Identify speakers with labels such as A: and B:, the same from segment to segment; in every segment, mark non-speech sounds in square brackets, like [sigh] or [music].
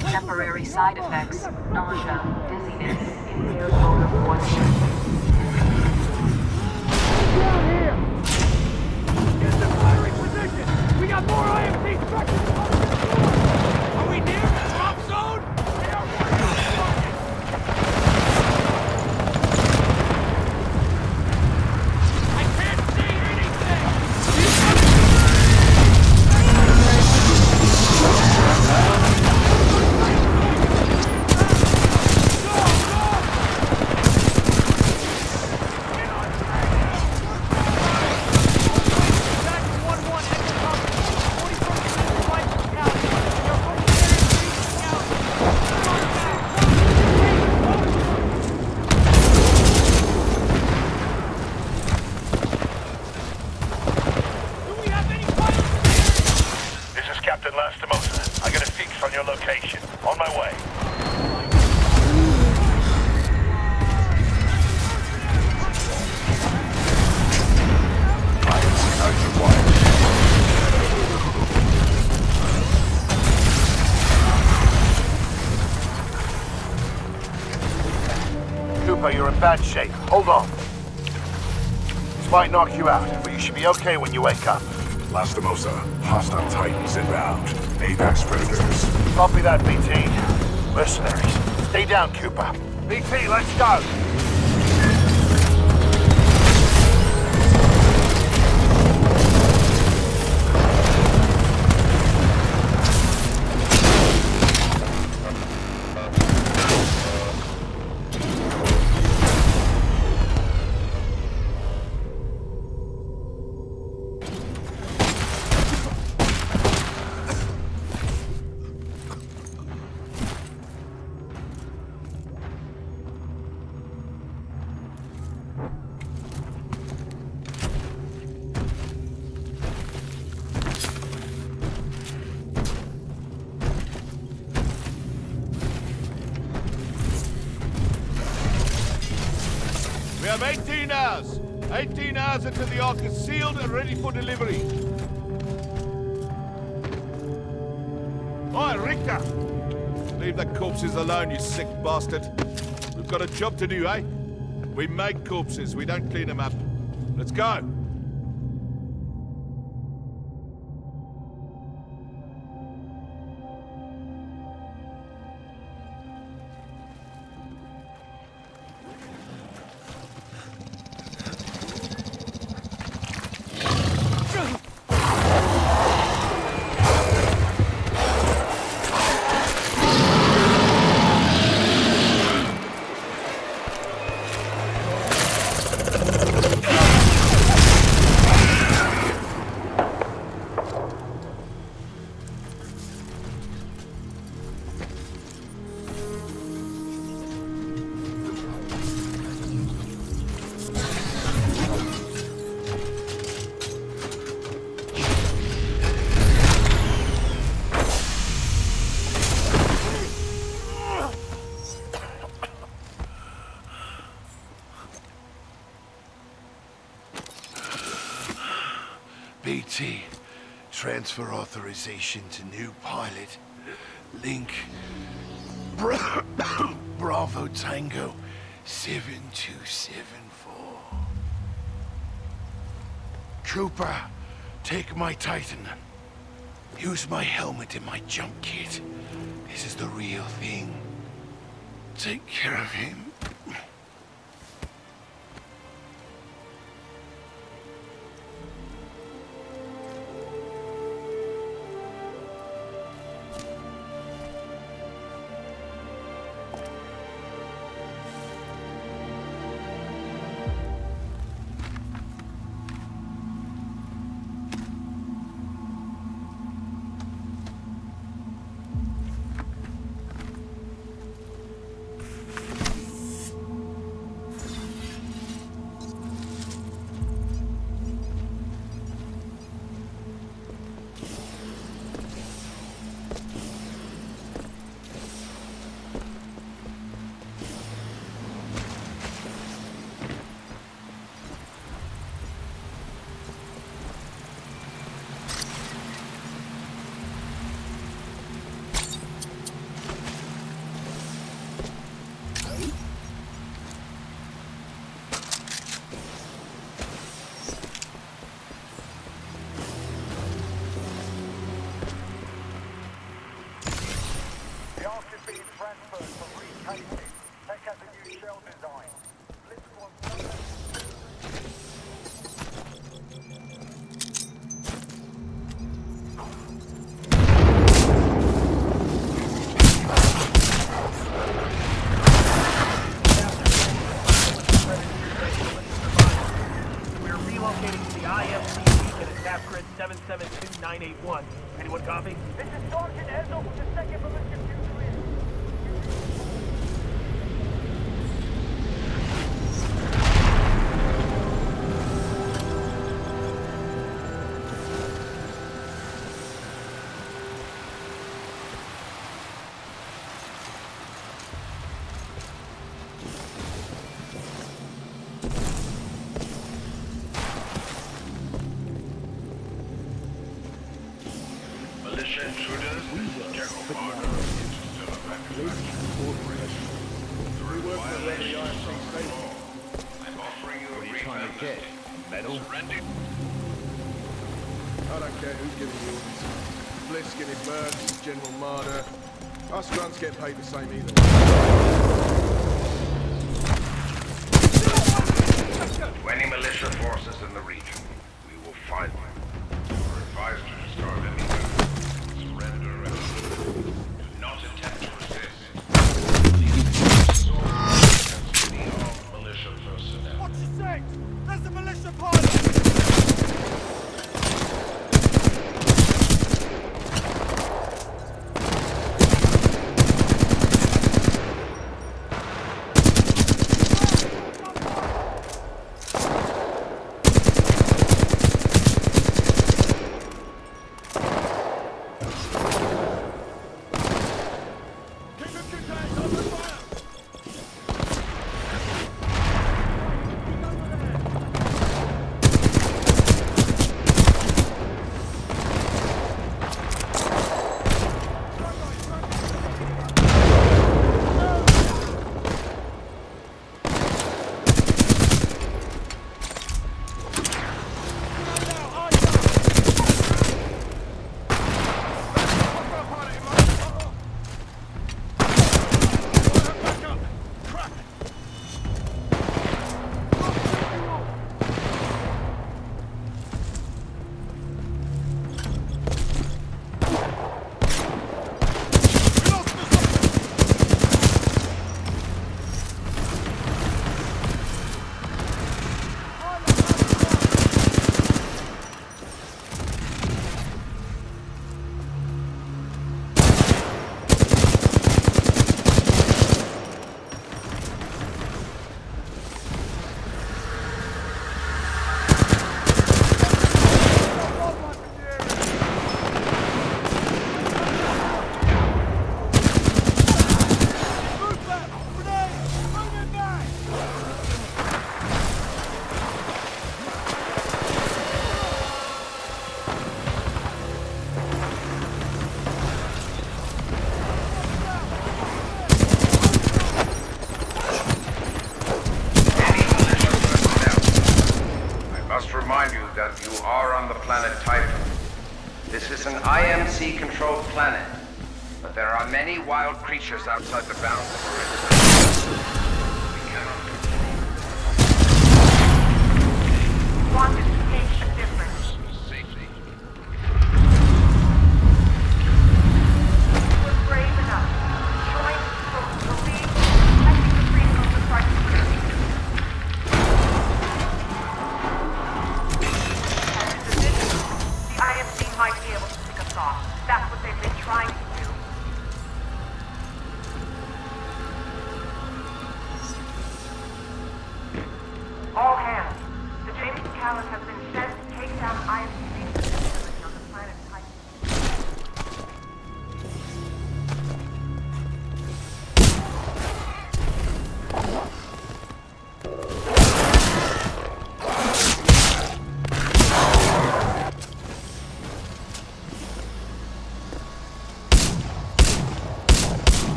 A: Temporary side effects. Nausea, dizziness, impaired motor coordination.
B: Get the firing position. We got more IMC structures
C: Cooper, you're in bad shape. Hold on. This might knock you out, but you should be okay when you wake up.
D: Lastimosa, hostile titans inbound. Apex predators.
C: Copy that, BT. Mercenaries. Stay down, Cooper. BT, let's go!
E: 18 hours until the Ark is sealed and ready for delivery. Oi, Richter! Leave the corpses alone, you sick bastard. We've got a job to do, eh? We make corpses, we don't clean them up. Let's go!
D: Transfer authorization to new pilot. Link. Bra- [coughs] Bravo Tango 7274. Cooper, take my Titan. Use my helmet and my jump kit. This is the real thing. Take care of him.
F: transferred for recasting. Take out the new shell design.
G: Lift one. What are partner, Through violation of you a refund.
H: Medal?
G: Surrender.
H: I don't care who's giving you. orders. Bliss getting murdered, General Marder. Us grunts get paid the same either.
G: creatures outside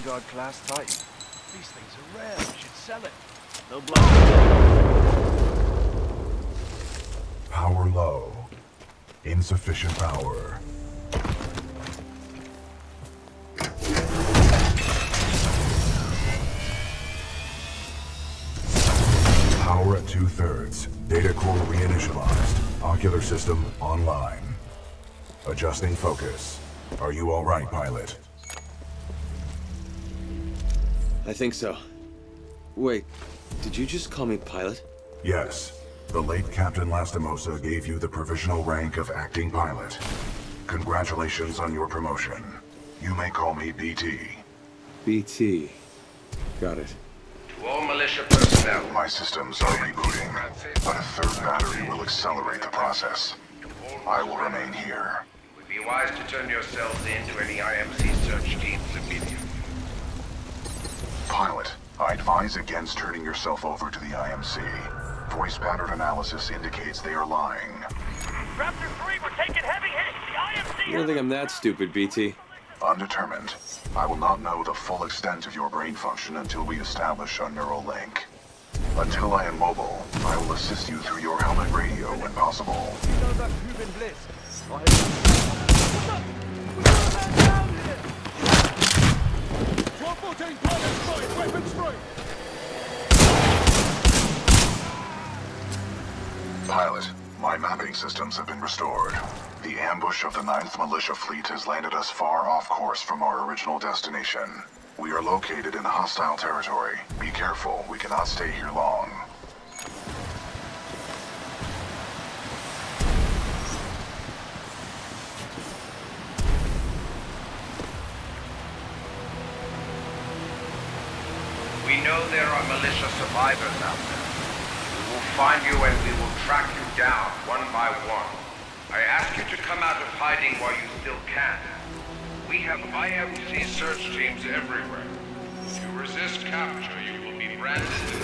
I: Vanguard class Titan.
D: These things are rare. We should sell it. They'll blow.
J: Power low. Insufficient power. Power at two-thirds. Data core reinitialized. Ocular system online. Adjusting focus. Are you alright, pilot?
K: I think so. Wait, did you just call me pilot?
J: Yes. The late Captain Lastimosa gave you the provisional rank of acting pilot. Congratulations on your promotion. You may call me BT.
K: BT. Got it.
H: To all militia personnel,
J: My systems are rebooting, but a third battery will accelerate the process. I will remain here.
H: it would be wise to turn yourselves in to any IMC search teams immediately.
J: Pilot, I advise against turning yourself over to the IMC. Voice pattern analysis indicates they are lying.
B: Raptor 3, we're taking heavy hits! The IMC
K: You don't think I'm that stupid, BT?
J: Undetermined. I will not know the full extent of your brain function until we establish a neural link. Until I am mobile, I will assist you through your helmet radio when possible. Pilot, my mapping systems have been restored. The ambush of the 9th Militia Fleet has landed us far off course from our original destination. We are located in hostile territory. Be careful, we cannot stay here long.
H: Survivors out there. We will find you and we will track you down one by one. I ask you to come out of hiding while you still can. We have IMC search teams everywhere. If you resist capture, you will be branded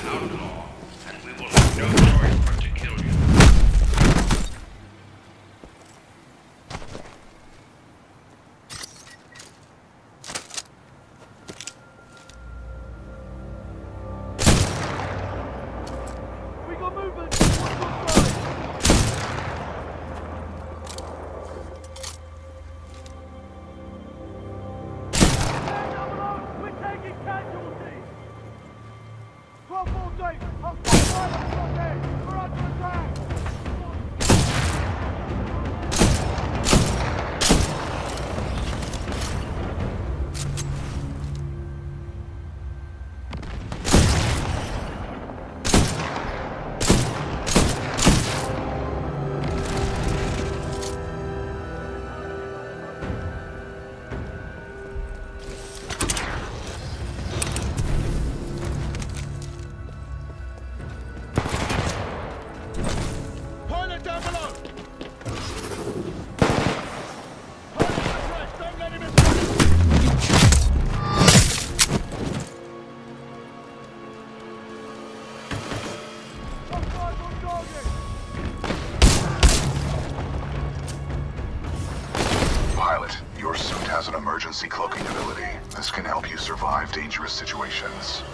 B: your
J: suit has an emergency cloaking ability. This can help you survive dangerous situations.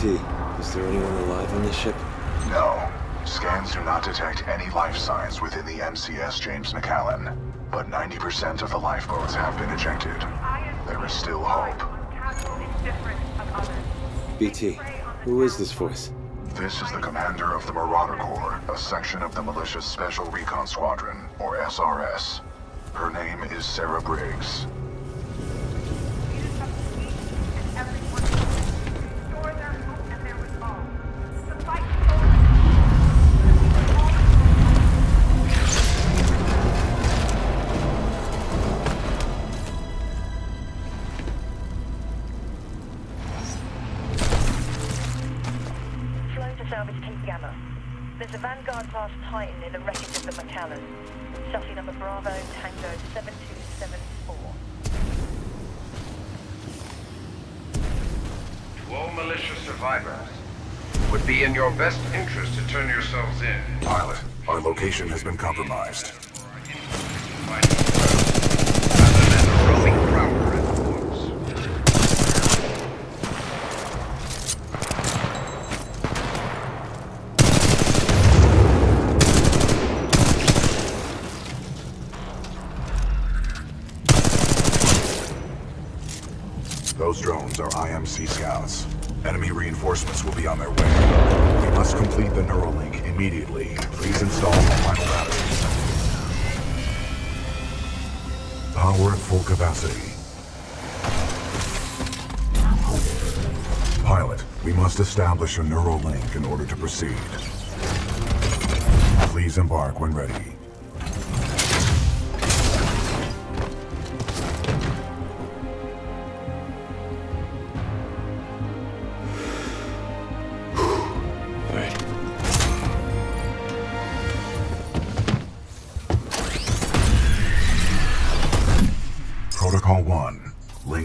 K: BT, is there anyone alive on this ship?
J: No. Scans do not detect any life signs within the MCS James MacAllan. But 90% of the lifeboats have been ejected. There is still hope.
A: Casual indifference of others.
K: BT, who is this voice?
J: This is the commander of the Marauder Corps, a section of the Militia's Special Recon Squadron, or SRS. Her name is Sarah Briggs.
L: Flow to salvage Cape Gamma.
A: There's a Vanguard-class Titan in the wreckage of the MacAllan. Chassis number Bravo Tango 7274.
H: To all militia survivors, it would be in your best interest to turn yourselves in.
J: Pilot, our location has been compromised. Those drones are IMC scouts. Enemy reinforcements will be on their way. We must complete the neural link immediately. Please install the final batteries. Power at full capacity. Pilot, we must establish a neural link in order to proceed. Please embark when ready.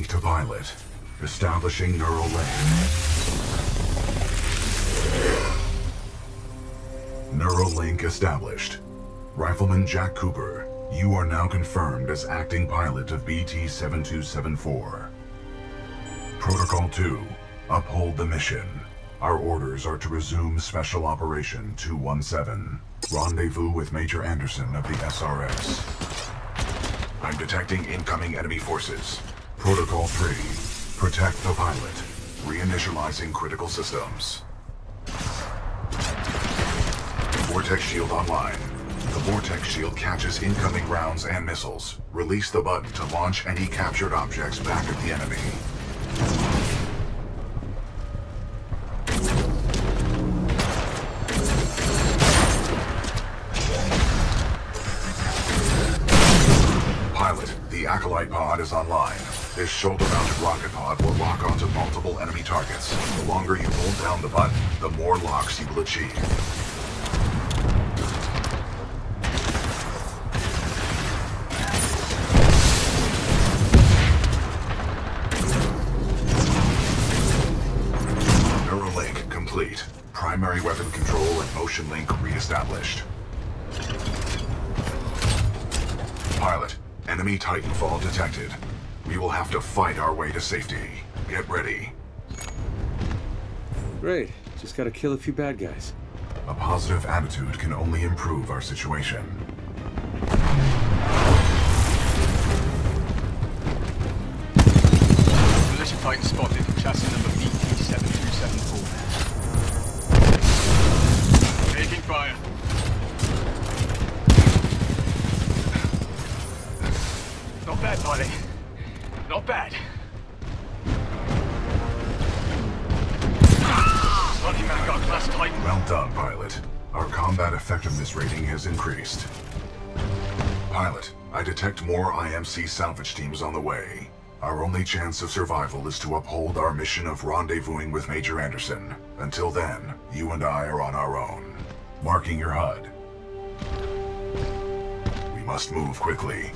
J: To pilot. Establishing neural link. Neural link established. Rifleman Jack Cooper, you are now confirmed as acting pilot of BT-7274. Protocol 2. Uphold the mission. Our orders are to resume Special Operation 217. Rendezvous with Major Anderson of the SRS. I'm detecting incoming enemy forces. Protocol 3. Protect the pilot. Reinitializing critical systems. Vortex shield online. The Vortex shield catches incoming rounds and missiles. Release the button to launch any captured objects back at the enemy. Pilot, the Acolyte pod is online. This shoulder-mounted rocket pod will lock onto multiple enemy targets. The longer you hold down the button, the more locks you will achieve. neural link complete. Primary weapon control and motion link re-established. Pilot, enemy Titanfall detected. We will have to fight our way to safety. Get ready.
K: Great. Just gotta kill a few bad guys.
J: A positive attitude can only improve our situation.
B: Militia Titan spotted. Chassis number BT-7274. Taking fire. Not bad, pilot. Not bad. Vanguard class Titan.
J: Well done, pilot. Our combat effectiveness rating has increased. Pilot, I detect more IMC salvage teams on the way. Our only chance of survival is to uphold our mission of rendezvousing with Major Anderson. Until then, you and I are on our own. Marking your HUD. We must move quickly.